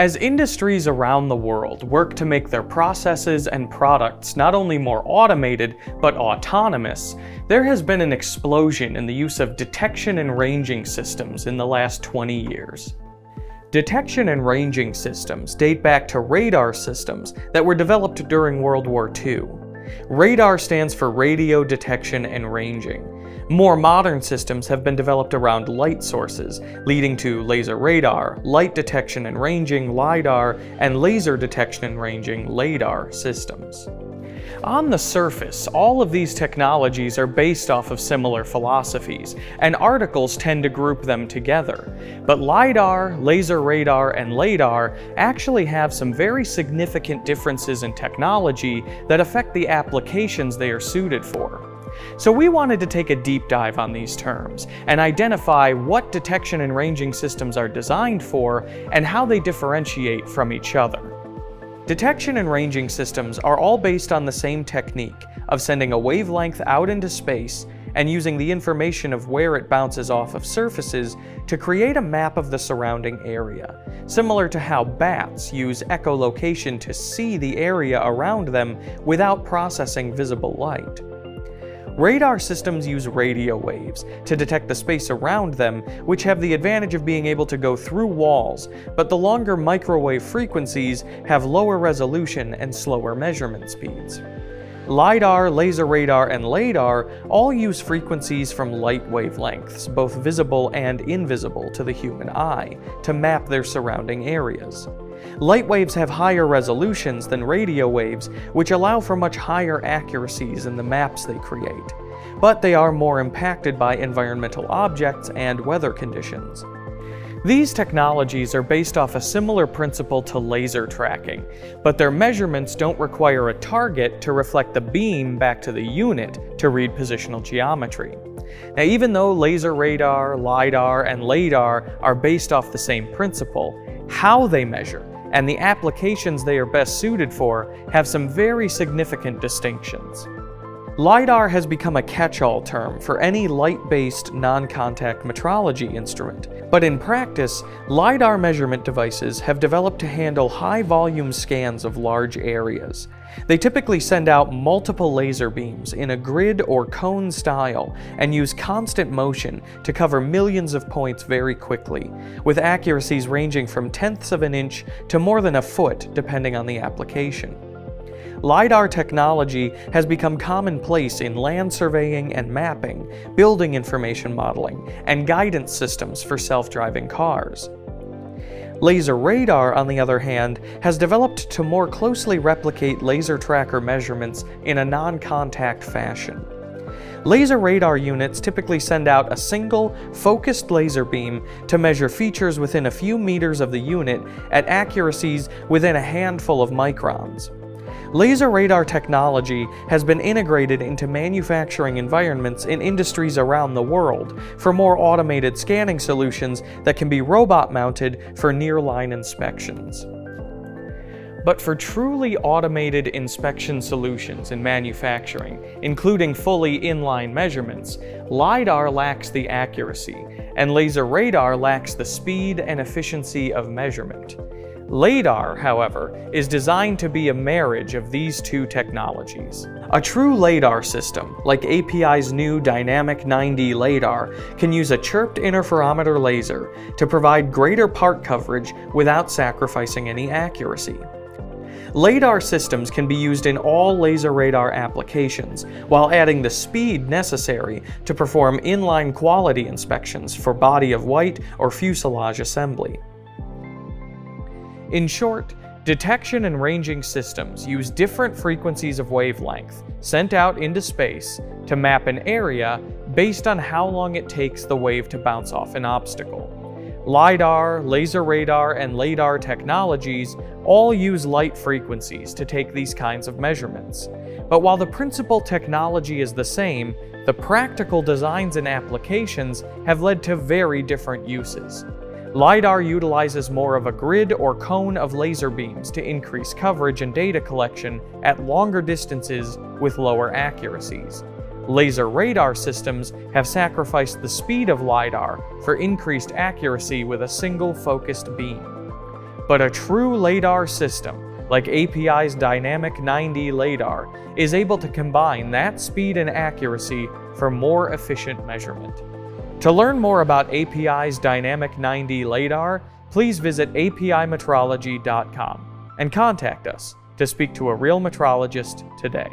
As industries around the world work to make their processes and products not only more automated, but autonomous, there has been an explosion in the use of detection and ranging systems in the last 20 years. Detection and ranging systems date back to radar systems that were developed during World War II. Radar stands for radio detection and ranging. More modern systems have been developed around light sources, leading to laser radar, light detection and ranging LiDAR, and laser detection and ranging LADAR systems. On the surface, all of these technologies are based off of similar philosophies, and articles tend to group them together. But LiDAR, laser radar, and LADAR actually have some very significant differences in technology that affect the applications they are suited for. So we wanted to take a deep dive on these terms and identify what detection and ranging systems are designed for and how they differentiate from each other. Detection and ranging systems are all based on the same technique of sending a wavelength out into space and using the information of where it bounces off of surfaces to create a map of the surrounding area, similar to how bats use echolocation to see the area around them without processing visible light. Radar systems use radio waves to detect the space around them, which have the advantage of being able to go through walls, but the longer microwave frequencies have lower resolution and slower measurement speeds. LiDAR, laser radar, and LADAR all use frequencies from light wavelengths, both visible and invisible to the human eye, to map their surrounding areas. Light waves have higher resolutions than radio waves, which allow for much higher accuracies in the maps they create, but they are more impacted by environmental objects and weather conditions. These technologies are based off a similar principle to laser tracking, but their measurements don't require a target to reflect the beam back to the unit to read positional geometry. Now even though laser radar, LiDAR, and LADAR are based off the same principle, how they measure and the applications they are best suited for have some very significant distinctions. LiDAR has become a catch-all term for any light-based non-contact metrology instrument, but in practice, LiDAR measurement devices have developed to handle high-volume scans of large areas. They typically send out multiple laser beams in a grid or cone style and use constant motion to cover millions of points very quickly, with accuracies ranging from tenths of an inch to more than a foot depending on the application. LiDAR technology has become commonplace in land surveying and mapping, building information modeling, and guidance systems for self-driving cars. Laser radar, on the other hand, has developed to more closely replicate laser tracker measurements in a non-contact fashion. Laser radar units typically send out a single, focused laser beam to measure features within a few meters of the unit at accuracies within a handful of microns. Laser radar technology has been integrated into manufacturing environments in industries around the world for more automated scanning solutions that can be robot mounted for near-line inspections. But for truly automated inspection solutions in manufacturing, including fully inline measurements, LiDAR lacks the accuracy, and laser radar lacks the speed and efficiency of measurement. LADAR, however, is designed to be a marriage of these two technologies. A true LADAR system, like API's new Dynamic 9D LADAR, can use a chirped interferometer laser to provide greater part coverage without sacrificing any accuracy. LADAR systems can be used in all laser radar applications, while adding the speed necessary to perform inline quality inspections for body of white or fuselage assembly. In short, detection and ranging systems use different frequencies of wavelength sent out into space to map an area based on how long it takes the wave to bounce off an obstacle. LiDAR, laser radar, and LADAR technologies all use light frequencies to take these kinds of measurements. But while the principal technology is the same, the practical designs and applications have led to very different uses. LiDAR utilizes more of a grid or cone of laser beams to increase coverage and data collection at longer distances with lower accuracies. Laser radar systems have sacrificed the speed of LiDAR for increased accuracy with a single focused beam. but a true LADAR system, like API's Dynamic 9D LADAR, is able to combine that speed and accuracy for more efficient measurement. To learn more about API's Dynamic 9D LADAR, please visit apimetrology.com and contact us to speak to a real metrologist today.